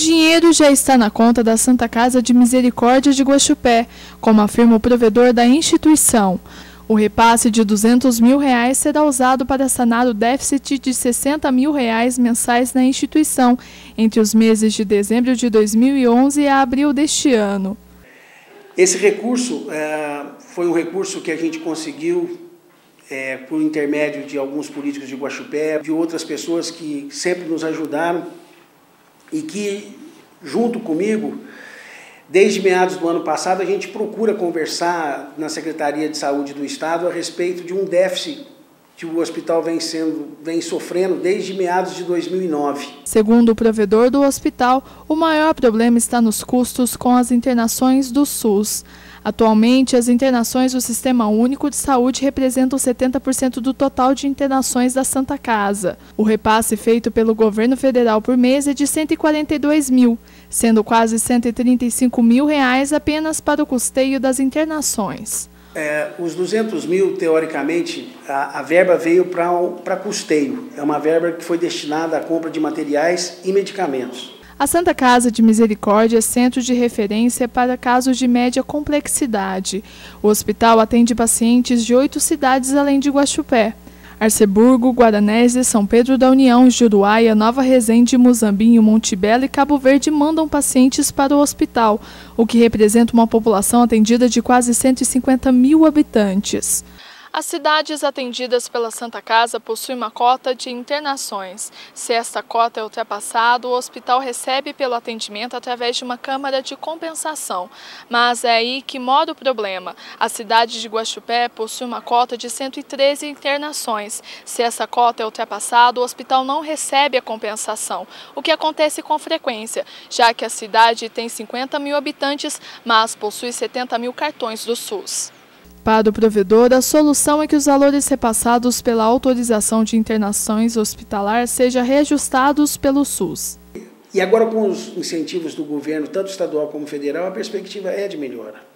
dinheiro já está na conta da Santa Casa de Misericórdia de Guaxupé, como afirma o provedor da instituição. O repasse de 200 mil reais será usado para sanar o déficit de 60 mil reais mensais na instituição entre os meses de dezembro de 2011 a abril deste ano. Esse recurso é, foi um recurso que a gente conseguiu é, por intermédio de alguns políticos de Guaxupé, de outras pessoas que sempre nos ajudaram e que, junto comigo, desde meados do ano passado, a gente procura conversar na Secretaria de Saúde do Estado a respeito de um déficit que o hospital vem, sendo, vem sofrendo desde meados de 2009. Segundo o provedor do hospital, o maior problema está nos custos com as internações do SUS. Atualmente, as internações do Sistema Único de Saúde representam 70% do total de internações da Santa Casa. O repasse feito pelo governo federal por mês é de 142 mil, sendo quase 135 mil reais apenas para o custeio das internações. É, os 200 mil, teoricamente, a, a verba veio para custeio. É uma verba que foi destinada à compra de materiais e medicamentos. A Santa Casa de Misericórdia é centro de referência para casos de média complexidade. O hospital atende pacientes de oito cidades além de Guaxupé. Arceburgo, Guaranésia, São Pedro da União, Juruáia, Nova Resende, Muzambinho, Montebello e Cabo Verde mandam pacientes para o hospital, o que representa uma população atendida de quase 150 mil habitantes. As cidades atendidas pela Santa Casa possuem uma cota de internações. Se esta cota é ultrapassada, o hospital recebe pelo atendimento através de uma câmara de compensação. Mas é aí que mora o problema. A cidade de Guaxupé possui uma cota de 113 internações. Se essa cota é ultrapassada, o hospital não recebe a compensação, o que acontece com frequência, já que a cidade tem 50 mil habitantes, mas possui 70 mil cartões do SUS. Para o provedor, a solução é que os valores repassados pela autorização de internações hospitalar sejam reajustados pelo SUS. E agora, com os incentivos do governo, tanto estadual como federal, a perspectiva é de melhora.